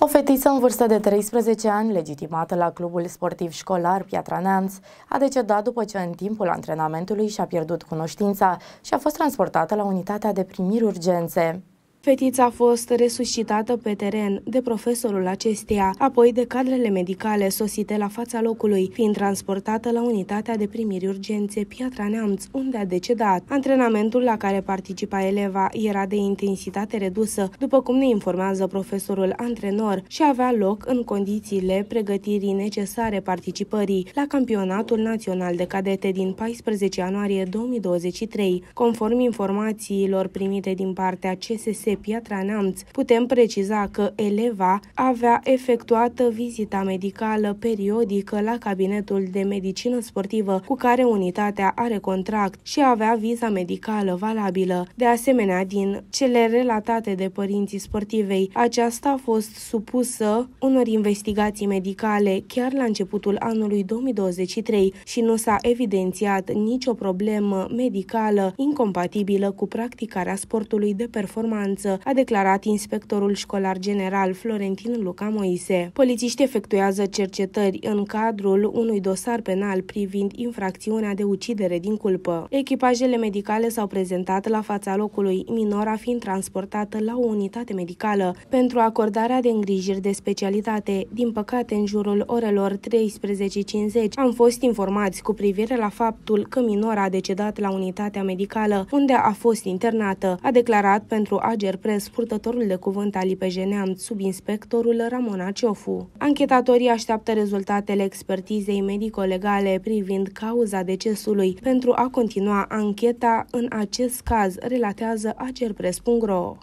O fetiță în vârstă de 13 ani, legitimată la clubul sportiv școlar Piatra Neamț, a decedat după ce în timpul antrenamentului și-a pierdut cunoștința și a fost transportată la unitatea de primiri urgențe. Fetița a fost resuscitată pe teren de profesorul acesteia, apoi de cadrele medicale sosite la fața locului, fiind transportată la unitatea de primiri urgențe Piatra Neamț, unde a decedat. Antrenamentul la care participa eleva era de intensitate redusă, după cum ne informează profesorul antrenor, și avea loc în condițiile pregătirii necesare participării la campionatul național de cadete din 14 ianuarie 2023, conform informațiilor primite din partea CSS Piatra Neamț, putem preciza că eleva avea efectuată vizita medicală periodică la cabinetul de medicină sportivă cu care unitatea are contract și avea viza medicală valabilă. De asemenea, din cele relatate de părinții sportivei, aceasta a fost supusă unor investigații medicale chiar la începutul anului 2023 și nu s-a evidențiat nicio problemă medicală incompatibilă cu practicarea sportului de performanță siguranță, a declarat inspectorul școlar general Florentin Luca Moise. Polițiștii efectuează cercetări în cadrul unui dosar penal privind infracțiunea de ucidere din culpă. Echipajele medicale s-au prezentat la fața locului, minora fiind transportată la o unitate medicală pentru acordarea de îngrijiri de specialitate. Din păcate, în jurul orelor 13.50 am fost informați cu privire la faptul că minora a decedat la unitatea medicală, unde a fost internată, a declarat pentru AG Press purtătorul de cuvânt al IPJN subinspectorul Ramona Ciofu. Anchetatorii așteaptă rezultatele expertizei medico-legale privind cauza decesului pentru a continua ancheta în acest caz, relatează agerpress.ro.